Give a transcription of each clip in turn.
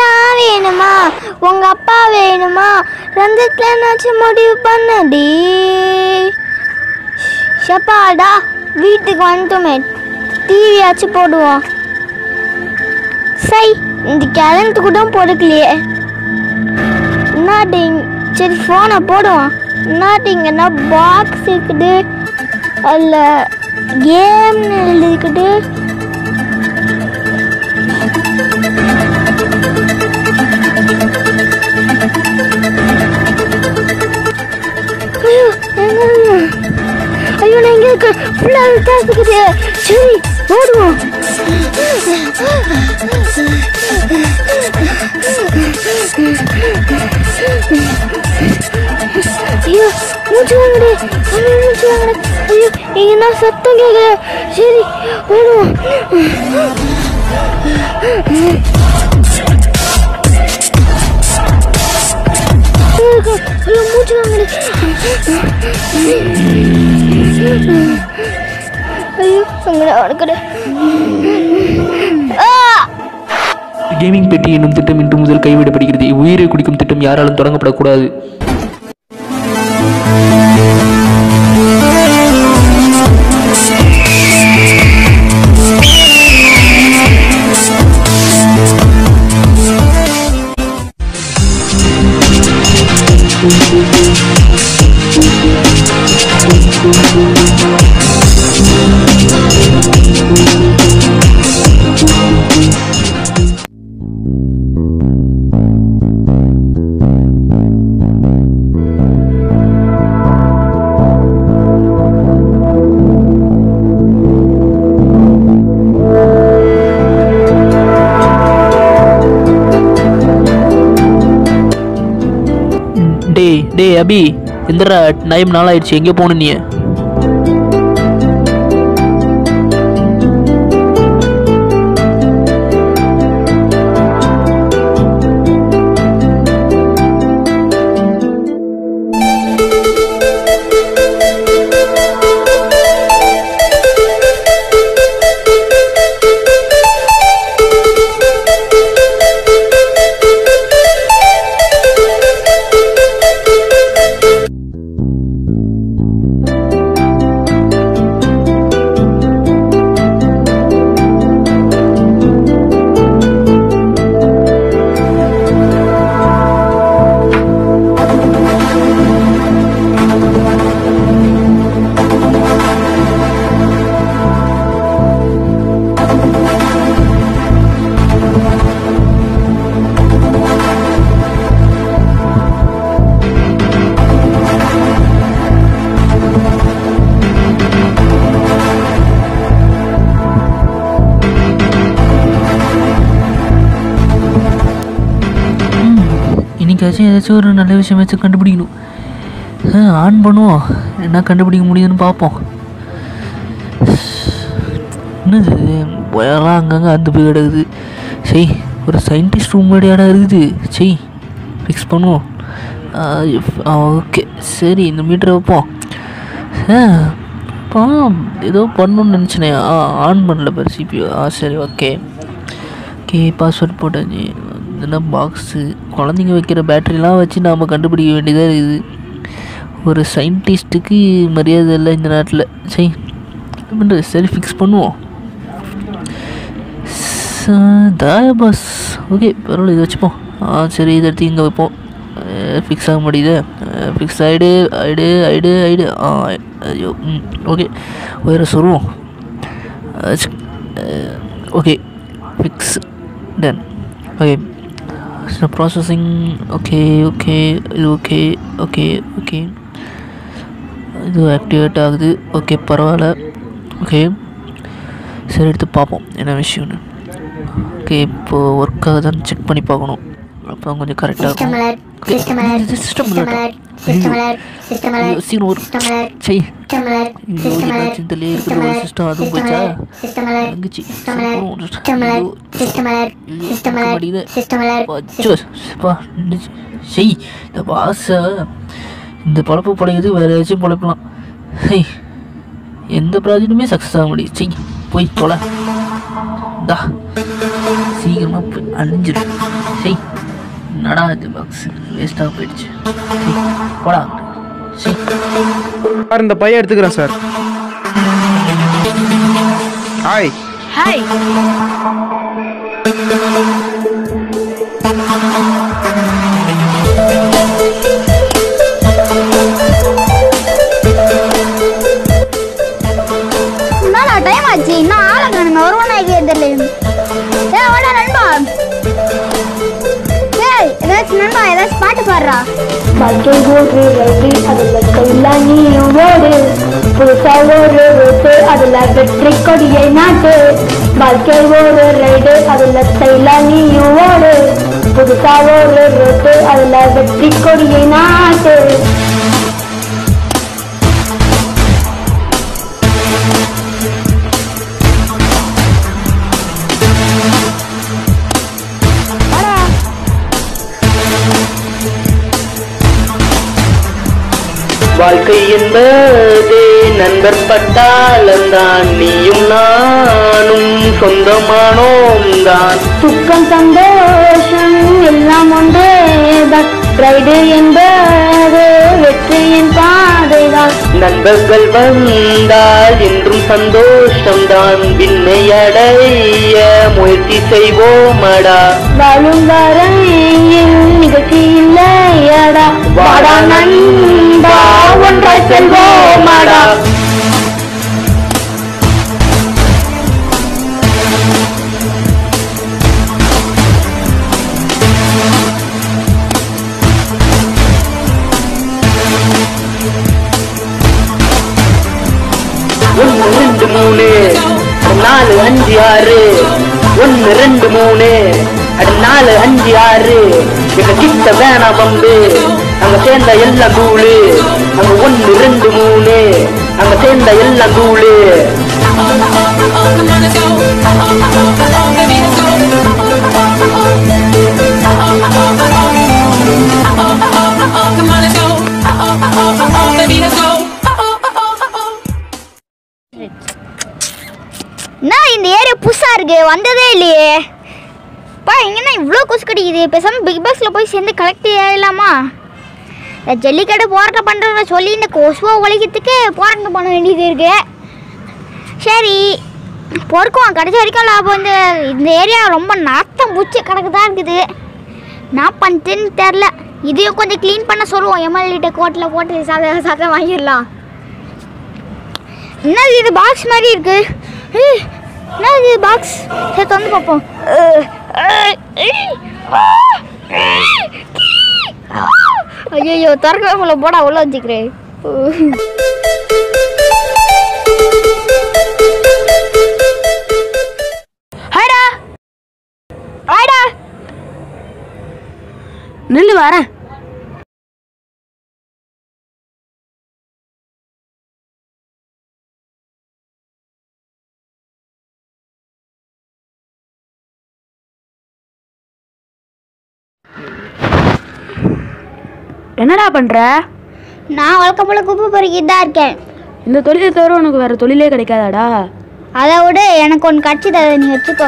நான் வேணுமா? உங்க அப்பா வேணுமா? ரெண்டு என்னாச்சும் முடிவு பண்ணடி? ஷப்பாடா வீட்டுக்கு வந்துட்டோமே. டிவியாச்சும் போடுவோம் சை இந்த கரண்ட் கூட பொறுக்கலையே என்னடி சரி ஃபோனை போடுவோம் என்னாட்டிங்கன்னா பாக்ஸ் இருக்குது அதில் கேம்னு எழுதிக்கிட்டு ஐயோ எங்க ஐயோ நான் இங்கே இருக்க ஃபுல்லாக விட்டாசுக்குது சரி ஓடுவோம் ஐயோ சத்தம் கேட்குது சரி ஓடுவோம் மூச்சு ஐயோ கேமிங் பெட்டி என்னும் திட்டம் இன்று முதல் கைவிடப்படுகிறது. உயிரை குடிக்கும் திட்டம் யாராலும் தொடங்கப்படக்கூடாது. அபி எந்திரா டைம் நாளாயிடுச்சு எங்கே போகணும் நீ? ஏதாச்சும் ஒரு நல்ல விஷயமாச்சும் கண்டுபிடிக்கணும். ஆ, ஆன் பண்ணுவோம். என்ன கண்டுபிடிக்க முடியுதுன்னு பார்ப்போம். என்னது? ஒயரெல்லாம் அங்கங்கே அந்து போய் கிடக்குது. செய் ஒரு சயின்டிஸ்ட் ரூம் மாதிரி இடம் இருக்குது. செய் ஃபிக்ஸ் பண்ணுவோம். ஓகே சரி இந்த மீட்டரை வைப்போம். ஆ, இப்போ ஏதோ பண்ணணும்னு நினச்சினே. ஆ ஆன் பண்ணல பாரு சிபி ஆ சரி ஓகே ஓகே பாஸ்வேர்ட் போட்டாச்சு. என்ன பாக்ஸு குழந்தைங்க வைக்கிற பேட்டரிலாம் வச்சு நாம் கண்டுபிடிக்க வேண்டியதாக இருக்குது. ஒரு சயின்டிஸ்ட்டுக்கு மரியாதை இல்லை இந்த நாட்டில். சரி என்ன பண்ணுறது சரி ஃபிக்ஸ் பண்ணுவோம். ச- பாஸ் ஓகே பரவாயில்ல இதை வச்சுப்போம். ஆ சரி இதை எடுத்து இங்கே வைப்போம். ஃபிக்ஸ் ஆக முடியுது ஃபிக்ஸ் ஆகிடு ஆகிடு ஆகிடு ஆகிடு ஆ ஐயோ ம் ஓகே உயர சொல்லுவோம் okay fix done okay processing okay okay இது ஓகே ஓகே ஓகே இது ஆக்டிவேட் ஆகுது. ஓகே பரவாயில்ல. ஓகே சரி எடுத்து பார்ப்போம் என்ன விஷயம்னு. ஓகே இப்போது ஒர்க் ஆகுதான்னு செக் பண்ணி பார்க்கணும். அப்போ கொஞ்சம் கரெக்டாக System சீன் ஒரு செய் system இருக்கிற ஒரு அதுவும் system போச்சா? மாட்டேங்குது. system alert, அப்பா, அச்சோ, அப்பா, நின்னுச்சு. செய் இந்த பாச இந்த பொழப்பு பிழைக்குது வேறு ஏதாச்சும் பொழைக்கலாம் ஹை எந்த ப்ராஜெக்ட்டுமே சக்ஸஸ் ஆக முடியும் சரி போய் தொலை தா சீக்கிரமாக போய் அழிஞ்சிரு சரி நடா இது பாக்ஸ் வேஸ்ட்டாக போயிடுச்சு. போடா. சரி இந்த பையன் எடுத்துக்கிறேன் சார். ஹாய் ஹாய் டைம் ஆச்சு. இன்னும் ஆளை காணுங்க. வருவானா நண்பா ஏதாச்சும் பாட்டு பாடுறா? வாழ்க்கை ஒரு ரைடு அதுல கையில நீ ஓடு. புதுசா ஒரு ரோட்டு அதுல வெற்றி கொடியை நாட்டு. வாழ்க்கை ஒரு ரைடு அதுல கையில நீயும் ஓடு. புதுசா ஒரு ரோட்டு அதுல வெற்றி கொடியை நாட்டு. வாழ்க்கை என்பதே நண்பர் பட்டாளந்தான் நீயும் நானும் சொந்தமானோம் தான். துக்கம் சந்தோஷம் எல்லாம் ஒன்றே பட் ரைடு என்பது வெற்றியின் பாதைதான் நண்பர்கள் வந்தால் என்றும் சந்தோஷம்தான் விண்ணை அடைய முயற்சி செய்வோமடா வாழும் வரையில் நிகழ்ச்சி இல்லையடா. வாடா நண்பா ஒன்றாய் செல்வோமாடா. ஒன்று ரெண்டு மூணு நாலு அஞ்சு ஆறு. ஒன்று ரெண்டு மூணு அது நாலு அஞ்சு ஆறு. எங்க கிட்ட வேணாம் வந்து அங்க சேர்ந்த எல்லாம் தூளு அங்க ஒன்று ரெண்டு மூணு அங்க சேர்ந்த எல்லாம் தூளு. என்ன இந்த ஏரியா புதுசா இருக்கு? வந்ததே இல்லையே. பா எங்கன்னா இவ்வளோ கொசு கிடைக்குது? பேசாமல் பிக் பாக்ஸில் போய் சேர்ந்து கலெக்ட் ஆகலாமா ஜல்லிக்கட்டு போராட்டம் பண்ணுறத சொல்லி இந்த கொசுவை ஒழிக்கிறதுக்கு போராட்டம் பண்ண வேண்டியது இருக்கு சரி பொறுக்குவோம் கடைசி வரைக்கும் லாபம் இந்த இந்த ஏரியா ரொம்ப நாத்தம் பூச்சி தான் இருக்குது நான் பண்ணிட்டுன்னு தெரில இதையும் கொஞ்சம் க்ளீன் பண்ண சொல்லுவோம் எம்எல்ஏட்ட கோட்டில் போட்டு சாத சாதம் வாங்கிடலாம் என்னது இது பாக்ஸ் மாதிரி இருக்கு என்ன என்னது இது பாக்ஸ் சரி திறந்து பார்ப்போம் ஐயோ திறக்கவே முடியல. போடா உள்ள வச்சுக்கிறேன். நில்லு வரேன். என்னடா பண்ற? நான் வழக்கம் போல குப்பை பொறுக்கிட்டு தான் இருக்கேன். இந்த தொழிலை தவிர உனக்கு வேற தொழிலே கிடைக்காதாடா? அதை விட எனக்கு ஒன்று கட்சி தர நீ வச்சுக்கோ.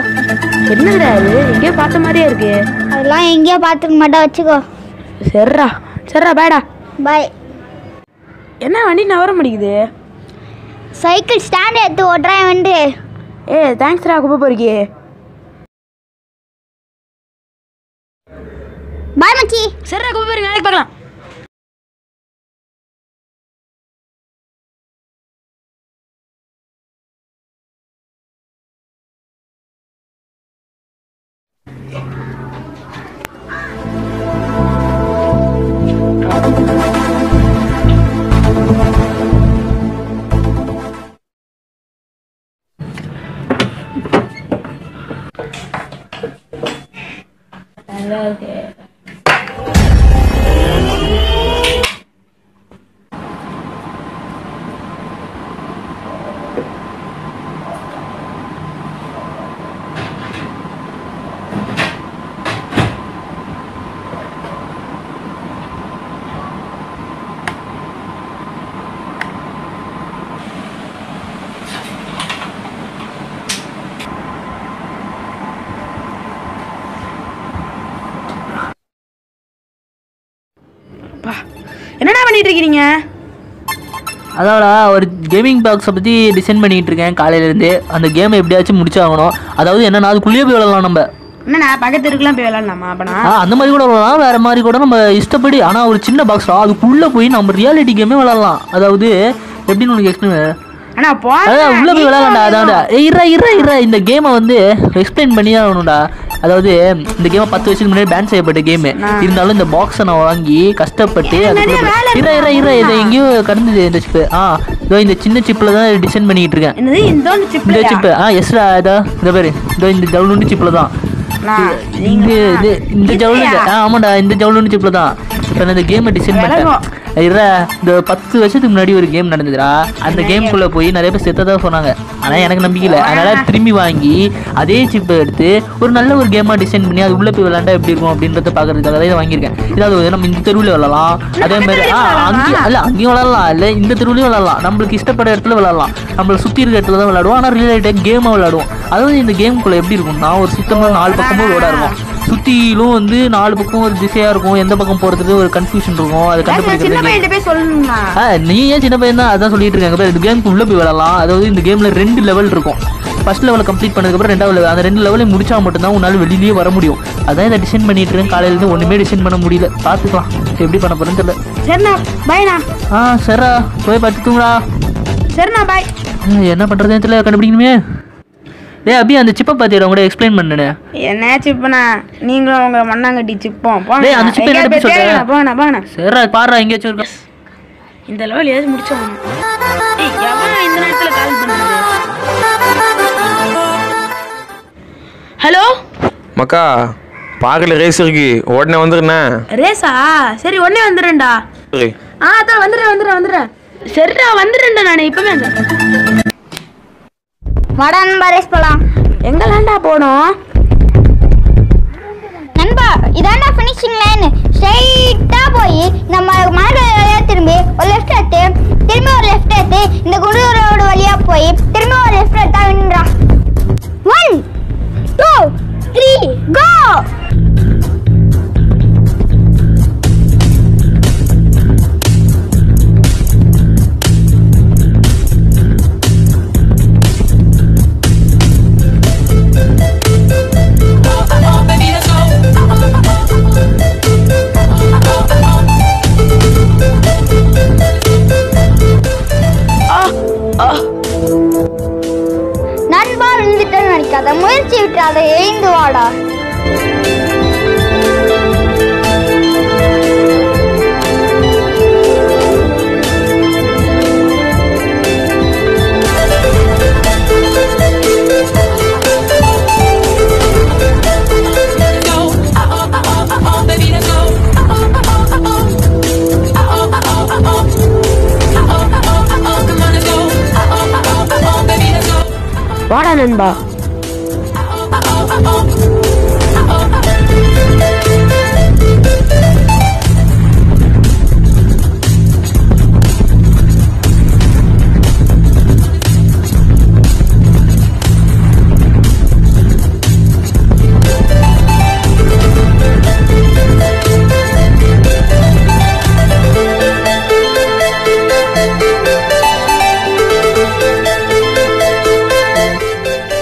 என்னடா இது? எங்கேயோ பார்த்த மாதிரியே இருக்கு. அதெல்லாம் எங்கேயோ பார்த்துக்க மாட்டா வச்சுக்கோ. சரிடா சரிடா பேடா பாய் என்ன வண்டி நவர முடியுது சைக்கிள் ஸ்டாண்ட் எடுத்து ஓட்டுறேன் வந்து ஏ தேங்க்ஸ்டா குப்பை பொறுக்கி. பாய் மச்சி. சரிடா குப்பை பொறுக்கி நாளைக்கு பார்க்கலாம் ஆ என்னடா பண்ணிட்டு இருக்கீங்க அதாடா ஒரு கேமிங் பாக்ஸை பற்றி டிசைன் பண்ணிகிட்டு இருக்கேன் காலையிலேருந்து. அந்த கேமை எப்படியாச்சும் முடிச்சாகணும். அதாவது என்னன்னா அதுக்குள்ளேயே போய் விளாடலாம் நம்ம. என்னண்ணா பக்கத்து இருக்கலாம் போய் விளாடலாமா அப்பனா? அந்த மாதிரி கூட விளாடலாம் வேறு மாதிரி கூட நம்ம இஷ்டப்படி ஆனால் ஒரு சின்ன பாக்ஸ் அதுக்குள்ளே போய் நம்ம ரியாலிட்டி கேமே விளாடலாம் அதாவது எப்படின்னு உனக்கு எக்ஸ்பிளைன் உள்ள போய் விளையாடலாம்டா அதான் இறா இறா இறா. இந்த கேமை வந்து எக்ஸ்பிளைன் பண்ணி ஆகணும்டா. அதாவது இந்த கேமை பத்து வருஷத்துக்கு முன்னாடி பேன் செய்யப்பட்ட கேமு இருந்தாலும் இந்த பாக்ஸை நான் வாங்கி கஷ்டப்பட்டு இறா இறா இறா இதை எங்கேயோ கடந்தது இந்த சிப்பு ஆ இதோ இந்த சின்ன சிப்பில் தான் டிசைன் பண்ணிக்கிட்டு இருக்கேன். இந்த சிப்பு ஆ எஸ்டா இதோ இந்த பேரு. இதோ இந்த ஜவுளுண்டு சிப்பில் தான். இந்த இது இந்த ஜவுளுண்டு ஆ ஆமாடா இந்த ஜவுளுண்டு சிப்பில் தான். இப்போ நான் இந்த கேமை டிசைன் பண்ணிட்டேன். இறா இந்த பத்து வருஷத்துக்கு முன்னாடி ஒரு கேம் நடந்ததுடா. அந்த கேம்குள்ளே போய் நிறைய பேர் செத்ததா சொன்னாங்க. ஆனால் எனக்கு நம்பிக்கை இல்லை. அதனால திரும்பி வாங்கி அதே சிப்பை எடுத்து ஒரு நல்ல ஒரு கேமாக டிசைன் பண்ணி அது உள்ளே போய் விளாண்டா எப்படி இருக்கும் அப்படின்றத பார்க்கறதுக்காக தான் இதை வாங்கியிருக்கேன் இதாவது நம்ம இந்த தெருவில் விளாடலாம் அதே மாதிரி ஆ அங்கேயும் இல்லை அங்கேயும் விளாடலாம் இல்லை இந்த தெருவுலையும் விளாடலாம் நம்மளுக்கு இஷ்டப்பட்ட இடத்துல விளாடலாம் நம்மளை சுற்றி இருக்க இடத்துல தான் விளாடுவோம் ஆனால் ரிலேட்டட் கேமாக விளாடுவோம் அதாவது இந்த கேமுக்குள்ளே எப்படி இருக்கும்னா ஒரு சுத்தமாக நாலு பக்கமும் ரோடாக இருக்கும் சுற்றிலும் வந்து நாலு பக்கம் ஒரு திசையாக இருக்கும். எந்த பக்கம் போகிறதுக்கு ஒரு கன்ஃபியூஷன் இருக்கும். அதை கண்டுபிடிக்கிறது நீ ஏன் சின்ன பையன் தான் அதான் சொல்லிட்டு இருக்காங்க. இந்த கேமுக்கு உள்ள போய் விளாடலாம் அதாவது இந்த கேம்ல ரெண்டு லெவல் இருக்கும். ஃபர்ஸ்ட் லெவலை கம்ப்ளீட் பண்ணதுக்கப்புறம் ரெண்டாவது level. அந்த ரெண்டு லெவலையும் முடிச்சா மட்டும்தான் உன்னால வெளியிலேயே வர முடியும். அதான் இதை டிசைன் பண்ணிட்டு இருக்கேன். காலையில இருந்து ஒண்ணுமே டிசைன் பண்ண முடியல. பார்த்துக்கலாம். எப்படி பண்ண போறேன்னு தெரியல. சரிண்ணா பாய்ண்ணா ஆ சரிடா. போய் பார்த்து தூங்குடா. சரிண்ணா பாய் என்ன பண்றதுன்னு தெரியல. கண்டுபிடிக்கணுமே. டேய் அபி அந்த சிப்பை பார்த்தியா கூட எக்ஸ்பிளைன் பண்ணனே. என்ன சிப்புண்ணா நீங்களும் உங்க மண்ணாங்கட்டி சிப்போம். டேய், அந்த chip என்ன எப்படி சொல்ற? போங்கண்ணா போங்கண்ணா சரிடா பாடுறா எங்கேயாச்சும் இருக்கா இந்த லெவல் ஏதாச்சும் முடிச்சோம் ஏய் எவன் இந்த நேரத்துல கால் பண்றது ஹலோ? மக்கா பார்க்கல ரேஸ் இருக்கு. உடனே வந்துருண்ணே. ரேசா சரி உடனே வந்துடுறேன்டா. சரி. ஆ அதான் வந்துடுறேன் வந்துடுறேன் வந்துடுறேன். சரிடா வந்துடுறேன்டா நான் இப்பவே வந்துடுறேன். வாடா நண்பா ரேஸ் போலாம். எங்கெல்லாம்டா போனோம்? நண்பா இதாண்டா ஃபினிஷிங் லைன் ஸ்ட்ரைட்டா போய் நம்ம மாடு வழியா திரும்பி ஒரு லெஃப்ட் எடுத்து திரும்பி ஒரு லெஃப்ட் எடுத்து இந்த குடு ரோடு வழியா போய் திரும்பி ஒரு லெஃப்ட் எடுத்தா வின்றா நினைக்காத முயற்சி எழுந்து வாடா.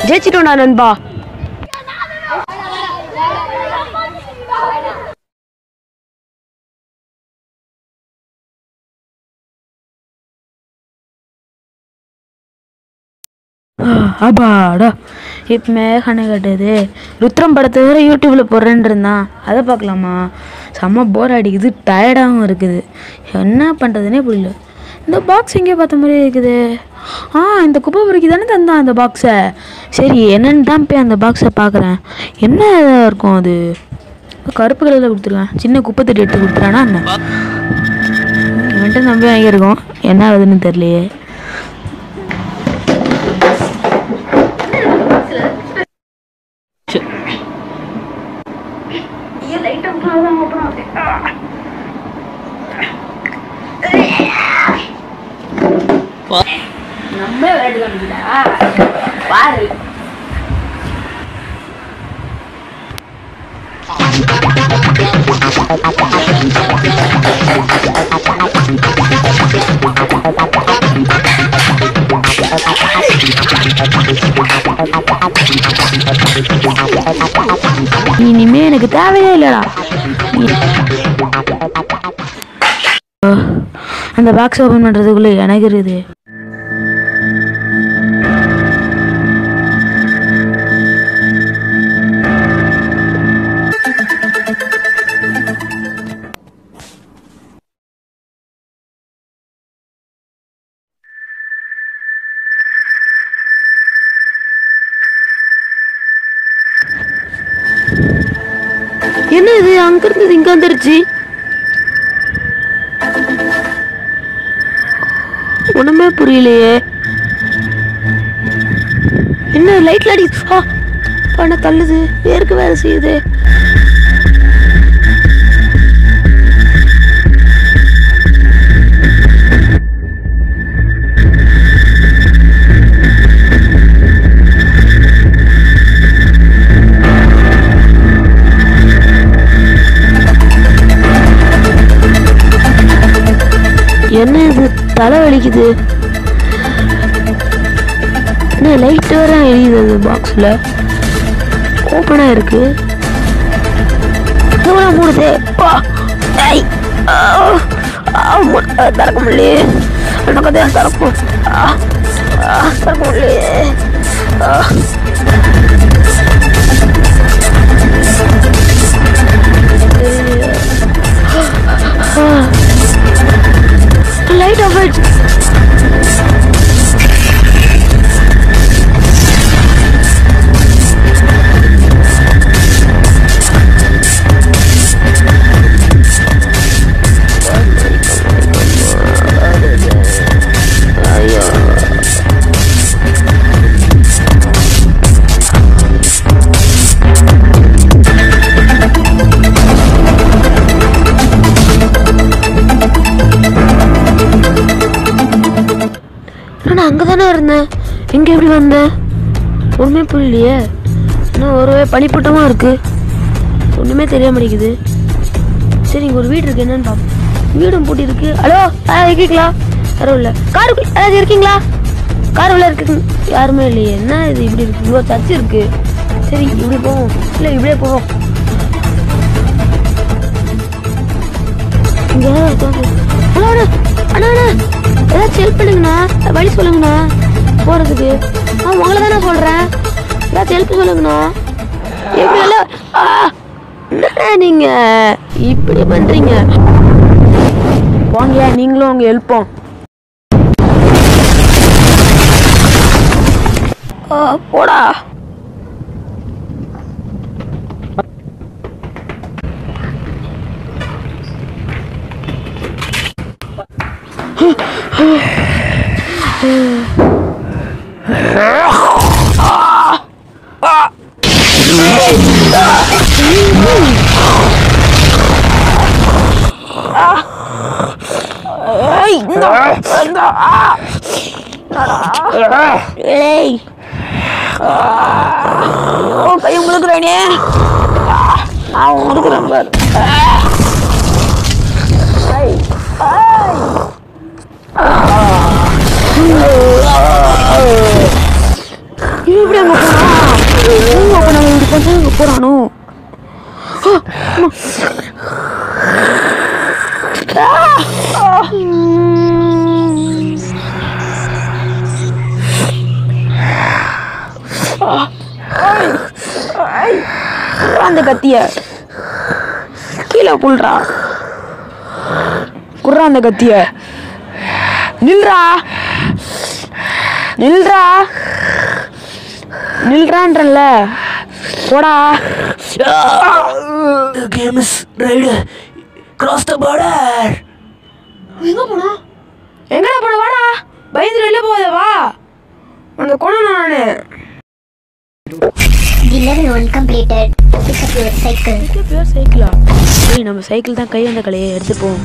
ஜெயிச்சிட்டோம்டா நண்பா. அப்பாடா. இப்பமே கண்ணை கட்டுது. ருத்ரம் படத்தை வேற யூடியூப்பில் போடுறேன்னு இருந்தான் அதை பார்க்கலாமா? செம்ம போர் அடிக்குது டயர்டாகவும் இருக்குது. என்ன பண்ணுறதுனே புரியல. இந்த பாக்ஸ் எங்கேயோ பார்த்த மாதிரி இருக்குது. ஆ இந்த குப்பை பொறுக்கி தானே தந்தான் அந்த பாக்ஸை சரி என்னன்னு தான் போய் அந்த பாக்ஸை பார்க்குறேன். என்ன இருக்கும் அது? கருப்பு கலரில் கொடுத்துருக்கேன் சின்ன குப்பை தட்டி எடுத்து கொடுத்துறானா என்ன? இவன்ட்டு நம்பி வாங்கியிருக்கோம். என்ன ஆகுதுன்னு தெரியலையே. எடுக்க முடியுதா பாரு. இனிமே எனக்கு தேவையே இல்லடா. அந்த பாக்ஸ் ஓபன் பண்றதுக்குள்ள எனக்கு இருக்குது. என்ன இது? அங்க இருந்தது இங்க வந்துருச்சு. ஒண்ணுமே புரியலையே. என்ன லைட்ல அடி பண்ண தள்ளுது. வேர்க்கு வேற செய்யுது. தலை வலிக்குது என்ன லைட் வேற எரியுது அந்த பாக்ஸில் ஓப்பனாக இருக்கு. எவ்வளோ போடுது ஆ, ஆ, ஆ, திறக்க முடியலையே. எனக்கு அதே திறக்கும் ஆ, ஆ, திறக்க முடியலையே. ஆ. Get over it! அங்கே தானே இருந்தேன். எங்கே எப்படி வந்தேன்? ஒன்றுமே புரியலையே. இன்னும் ஒரு பனிப்பட்டமாக இருக்கு. ஒன்றுமே தெரிய மாட்டேங்குது. சரி இங்கே ஒரு வீடு இருக்கு. என்னன்னு பார்ப்போம். வீடும் பூட்டி இருக்கு ஹலோ யாராவது இருக்கீங்களா? யாரும் இல்லை. காருக்குள்ள யாராவது இருக்கீங்களா? கார் உள்ள இருக்கு. யாருமே இல்லையே. என்ன இது? இப்படி இருக்கு. இவ்வளோ சர்ச்சு இருக்கு. சரி இப்படி போவோம். இல்லை இப்படியே போவோம். இங்கே ஹலோ அண்ணா அண்ணா அண்ணா. ஏதாச்சும் ஹெல்ப் பண்ணுங்கண்ணா. வழி சொல்லுங்கண்ணா. போகிறதுக்கு ஆ உங்களை தானே சொல்கிறேன் ஏதாச்சும் ஹெல்ப் சொல்லுங்கண்ணா. எப்படி எல்லாம் ஆ, நீங்கள் இப்படி பண்ணுறீங்க போங்க நீங்களும் உங்கள் ஹெல்ப்போம் போடா ஏய் ஓ கை முழுக்கிறேனே நான் முழுக்கிறேன் பாரு. இவன் எப்படி அங்க போறான்? இவன் அப்ப நம்ம இப்படி பண்ணி அங்க போறானோ? அந்த கத்திய கீழே புல்றா குர்றா அந்த கத்திய. நில்றா. நில்றா. நில்றான்றல்ல போடா The game is ready. Cross the border. எங்க போனா எங்கடா போன வாடா பயந்து வெளில போகாத வா அந்த கொண்டு நானு The level 1 completed. Pick up your cycle. பேர் சைக்கிளா ஏய் நம்ம சைக்கிள் தான் கை வந்த கலையை எடுத்துப்போம்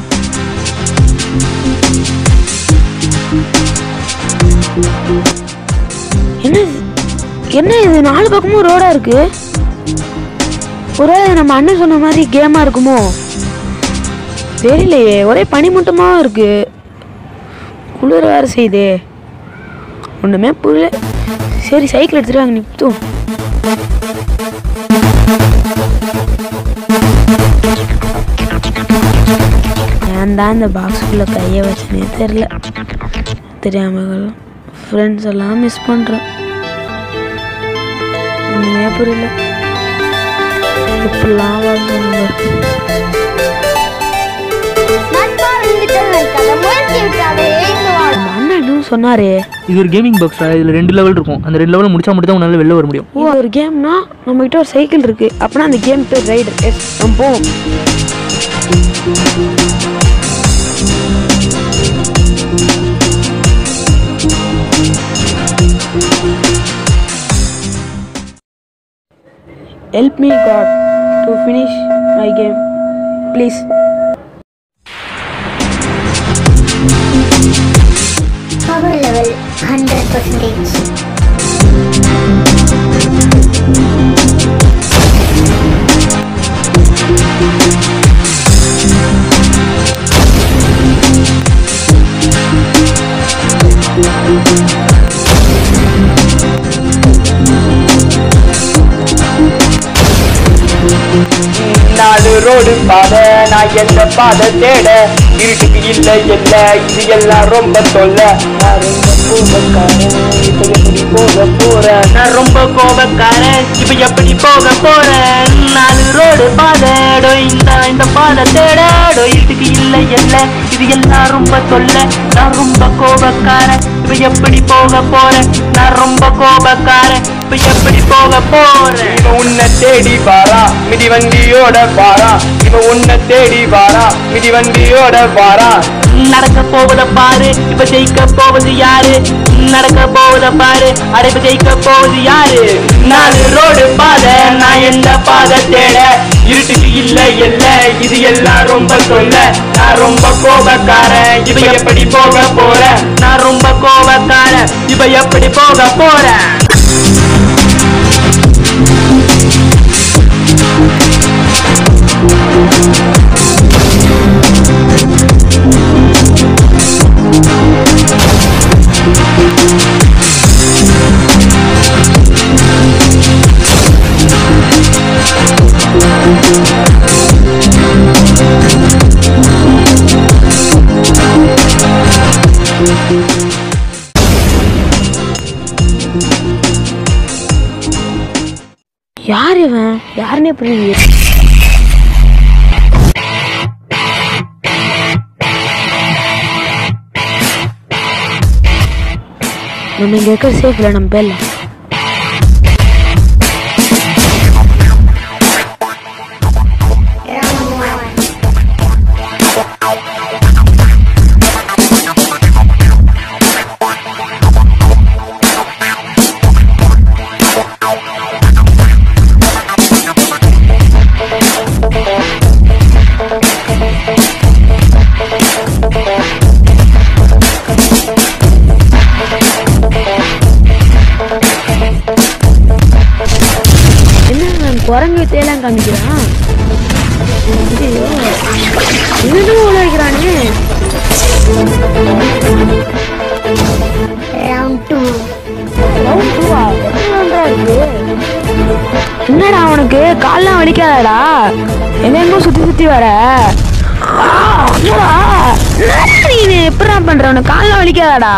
என்ன இது? என்ன இது? நாலு பக்கமும் ரோடா இருக்கு? ஒருவேளை நம்ம அண்ணன் சொன்ன மாதிரி கேமா இருக்குமோ? தெரியலையே. ஒரே பனிமூட்டமாக இருக்கு. குளிர் வேறு செய்யுதே. ஒன்றுமே புரியல. சரி சைக்கிள் எடுத்துட்டு வாங்க நிறுத்தும் நான் தான் இந்த பாக்ஸுக்குள்ளே கையை வச்சுனே தெரில தெரியாமல் ஃப்ரெண்ட்ஸ் எல்லாம் மிஸ் பண்ணுறேன் ஒன்றுமே புரியல. இப்படிலாம் வாழ்ந்தாங்க சொன்னாரே. இது ஒரு கேமிங் பாக்ஸா இதில் ரெண்டு லெவல் இருக்கும். அந்த ரெண்டு லெவலில் முடிச்சா மட்டும் தான் உன்னால வெளில வர முடியும். ஓ ஒரு கேம்னா நம்மகிட்ட ஒரு சைக்கிள் இருக்கு. அப்பனா அந்த கேம் பேர் ரைடர் எஸ் நம்ம போவோம். Help me God to finish my game. Please. Power level 100 road பாதை நான் என்ன பாதை தேட? இருட்டுக்கு இல்ல இல்ல இது எல்லாம் ரொம்ப தொல்ல. நான் ரொம்ப கோபக்காரன். இப்ப எப்படி போக போறேன்? நான் ரொம்ப கோபக்காரன். இப்ப எப்படி போக போறேன்? நாலு ரோடு பாதடோ இந்த இந்த பாதை தேடோ. இதுக்கு இருட்டுக்கு இல்ல இல்ல இது எல்லாம் ரொம்ப தொல்ல. நான் ரொம்ப கோபக்காரன். இப்ப எப்படி போக போறேன்? நான் ரொம்ப கோபக்காரன். இப்ப எப்படி போக போறேன்? இவன் உன்னை தேடி பாரா. மிதி வண்டியோட பாரா. இவன் உன்னை தேடி வாரா மிதி வண்டியோட வாரா. நடக்க போவத பாரு இப்ப ஜெயிக்க போவது யாரு? நடக்க போவத பாரு அடைப்பு ஜெயிக்க போவது யாரு? நாலு ரோடு பாதை நான் எந்த பாதை தேட? இருட்டுக்கு இல்ல இல்ல இது எல்லாம் ரொம்ப சொல்ல நான் ரொம்ப கோபக்காரன் இப்ப எப்படி போக போறேன் நான் ரொம்ப கோபக்காரன் இப்ப எப்படி போக போறேன் யார் இவன்? யாருன்னே புரியலையே. நம்ம இங்க இருக்கிற கால்லாம் வலிக்காதடா. எங்கெங்க சுத்தி சுத்தி வர. நீ எப்படா பண்ற? உனக்கு கால்லாம் வலிக்காதடா.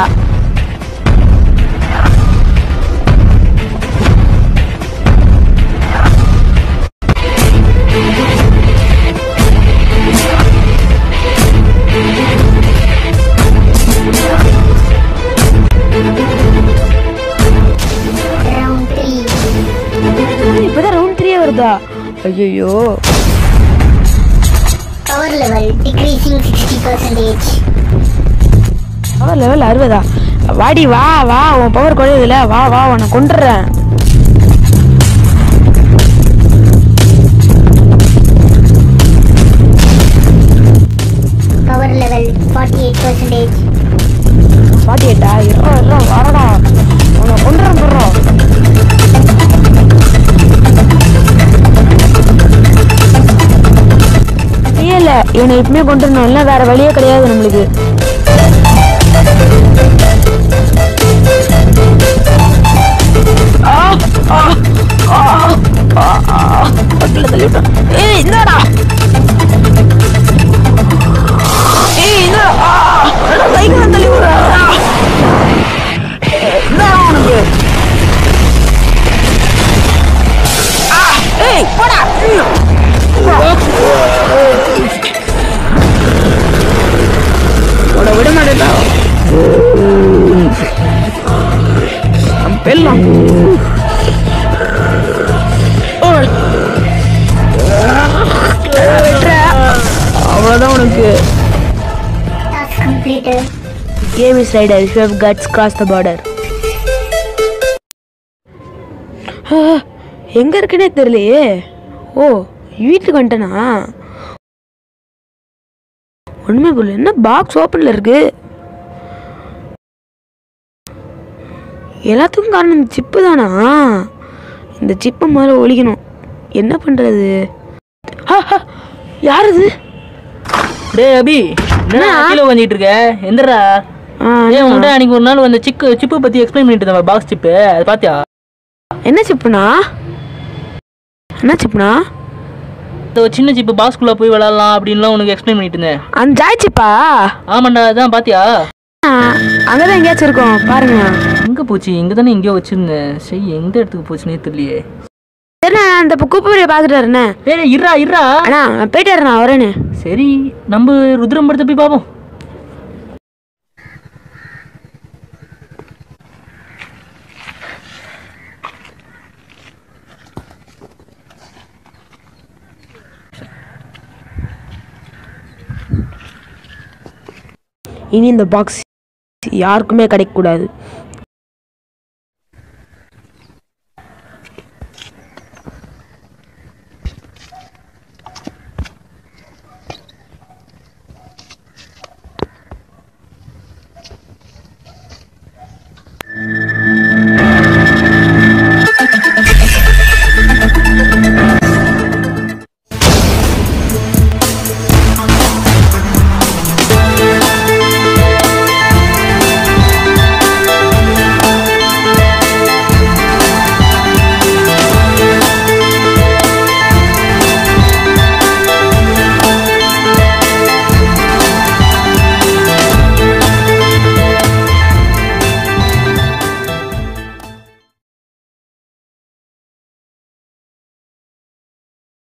வருதா ஐயோ decreasing 60 percentage. பவர் லெவல் அறுபதா? வாடி வா வா உன் பவர் குறையுதுல. வா வா உன்னை கொண்டுறேன் Power level 48 percentage. பாட்டி ஏட்டா இருறா இருறா வாடா. உன்னை கொண்டுறேன் இல்ல இவனை இப்பமே கொண்டு இல்ல வேற வழியே கிடையாது நம்மளுக்கு. என்னடா is rider you have guts cross the border எங்க இருக்குன்னே தெரியலையே. ஓ வீட்டுக்கு வந்துட்டேனா? ஒண்ணுமே புரியல என்ன பாக்ஸ் ஓப்பன்ல இருக்கு? எல்லாத்துக்கும் காரணம் இந்த சிப்பு தானா? இந்த சிப்பை முதல்ல ஒழிக்கணும். என்ன ஆ, யார் இது டேய் அபி என்ன கீழே உட்காந்துட்டு இருக்க? எந்திரா ஆ, ஏன் உங்கள்கிட்ட அன்னைக்கு ஒரு நாள் அந்த சிக்கு சிப்பு பத்தி எக்ஸ்பிளைன் பண்ணிட்டு இருந்தேன் பாக்ஸ் சிப்பு அது பாத்தியா? என்ன சிப்புனா என்ன சிப்புனா இந்த சின்ன சிப்பு பாக்ஸ்குள்ள போய் விளாடலாம் அப்படின்லாம் உனக்கு எக்ஸ்பிளைன் பண்ணிட்டு இருந்தேன். அந்த ஜாய் சிப்பா? ஆமாண்டா அதான் பாத்தியா? அங்கதான் எங்கேயாச்சும் இருக்கும் பாருங்க. எங்க போச்சு? இங்க தானே எங்கேயோ வச்சிருந்தேன். சரி எந்த இடத்துக்கு போச்சுன்னே தெரியலையே. சரி நான் அந்த குப்பையை பார்த்துட்டு வரேண்ணே. ஏய் இருடா இருடா. அண்ணா நான் போயிட்டு வரேன் நான் வரேன்னு. சரி நம்ம ருத்ரம் படத்தை போய் பார்ப்போம். இனி இந்த பாக்ஸ் யாருக்குமே கிடைக்கக்கூடாது.